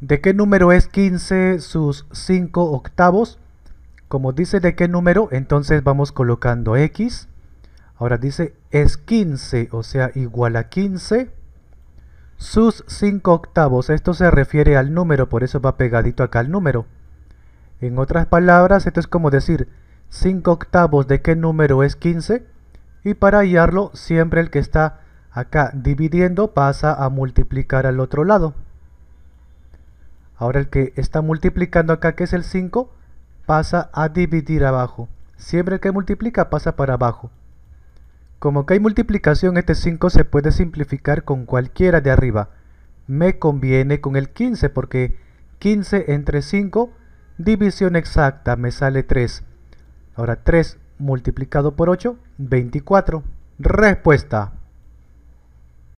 ¿De qué número es 15 sus 5 octavos? Como dice de qué número, entonces vamos colocando X. Ahora dice es 15, o sea, igual a 15. Sus 5 octavos, esto se refiere al número, por eso va pegadito acá al número. En otras palabras, esto es como decir 5 octavos de qué número es 15. Y para hallarlo, siempre el que está acá dividiendo pasa a multiplicar al otro lado. Ahora el que está multiplicando acá, que es el 5, pasa a dividir abajo. Siempre el que multiplica pasa para abajo. Como que hay multiplicación, este 5 se puede simplificar con cualquiera de arriba. Me conviene con el 15 porque 15 entre 5, división exacta, me sale 3. Ahora 3 multiplicado por 8, 24. Respuesta.